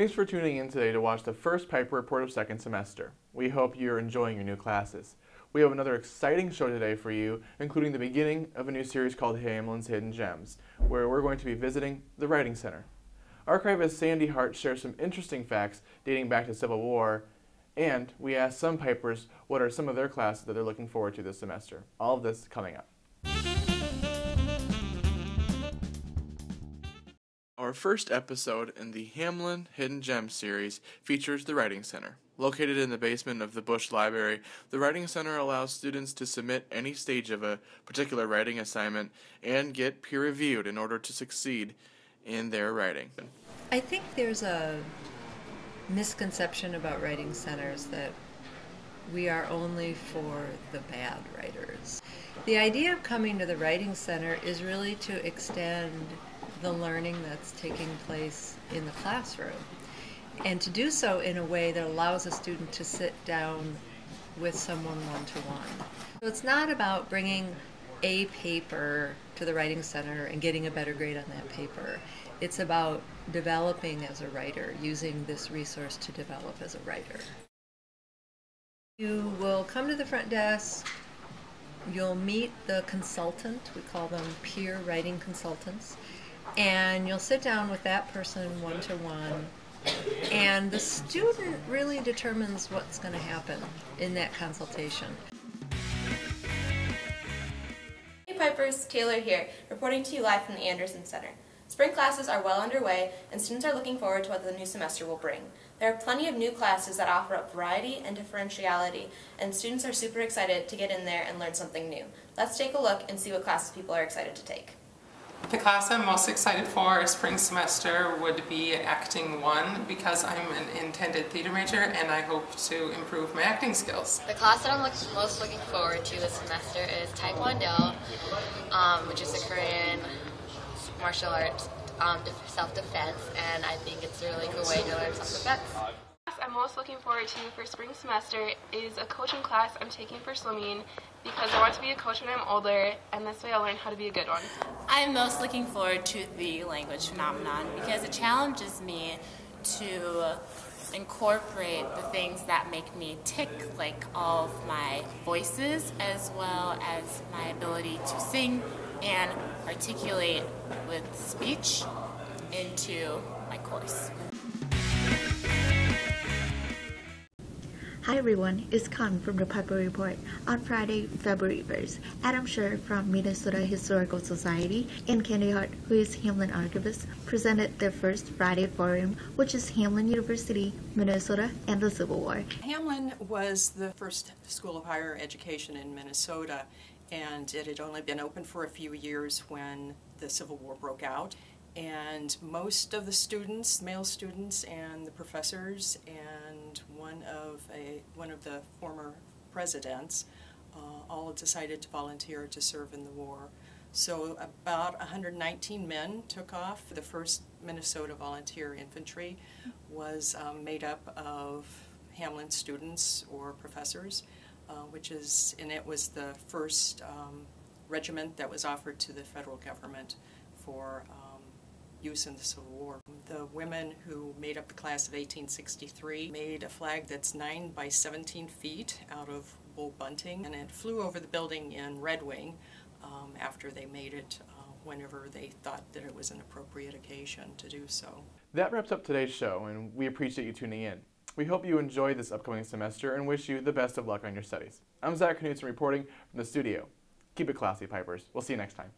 Thanks for tuning in today to watch the first Piper Report of second semester. We hope you're enjoying your new classes. We have another exciting show today for you, including the beginning of a new series called Hamline's Hidden Gems, where we're going to be visiting the Writing Center. Archivist Sandy Hart shares some interesting facts dating back to Civil War, and we ask some Pipers what are some of their classes that they're looking forward to this semester. All of this coming up. Our first episode in the Hamline Hidden Gems series features the Writing Center. Located in the basement of the Bush Library, the Writing Center allows students to submit any stage of a particular writing assignment and get peer reviewed in order to succeed in their writing. I think there's a misconception about writing centers that we are only for the bad writers. The idea of coming to the Writing Center is really to extend the learning that's taking place in the classroom and to do so in a way that allows a student to sit down with someone one to one. So it's not about bringing a paper to the Writing Center and getting a better grade on that paper. It's about developing as a writer, using this resource to develop as a writer. You will come to the front desk, you'll meet the consultant, we call them peer writing consultants, and you'll sit down with that person one to one and the student really determines what's going to happen in that consultation. Hey Pipers, Taylor here, reporting to you live from the Anderson Center. Spring classes are well underway and students are looking forward to what the new semester will bring. There are plenty of new classes that offer up variety and differentiality and students are super excited to get in there and learn something new. Let's take a look and see what classes people are excited to take. The class I'm most excited for spring semester would be Acting 1 because I'm an intended theater major and I hope to improve my acting skills. The class that I'm look, most looking forward to this semester is Taekwondo, um, which is a Korean martial arts um, self-defense and I think it's a really good way to learn self-defense. The class I'm most looking forward to for spring semester is a coaching class I'm taking for swimming because I want to be a coach when I'm older and this way I'll learn how to be a good one. I'm most looking forward to the language phenomenon because it challenges me to incorporate the things that make me tick, like all of my voices, as well as my ability to sing and articulate with speech into my course. Hi everyone, it's Con from the Piper Report. On Friday, February 1st, Adam Scher from Minnesota Historical Society and Candy Hart, who is Hamline archivist, presented their first Friday Forum, which is Hamline University, Minnesota, and the Civil War. Hamline was the first school of higher education in Minnesota, and it had only been open for a few years when the Civil War broke out and most of the students, male students and the professors and of a one of the former presidents uh, all decided to volunteer to serve in the war. So about 119 men took off. The first Minnesota Volunteer Infantry was um, made up of Hamline students or professors, uh, which is, and it was the first um, regiment that was offered to the federal government for um, use in the Civil War. The women who made up the class of 1863 made a flag that's 9 by 17 feet out of wool bunting and it flew over the building in Red Wing um, after they made it uh, whenever they thought that it was an appropriate occasion to do so. That wraps up today's show and we appreciate you tuning in. We hope you enjoy this upcoming semester and wish you the best of luck on your studies. I'm Zach Knutson reporting from the studio. Keep it classy, Pipers. We'll see you next time.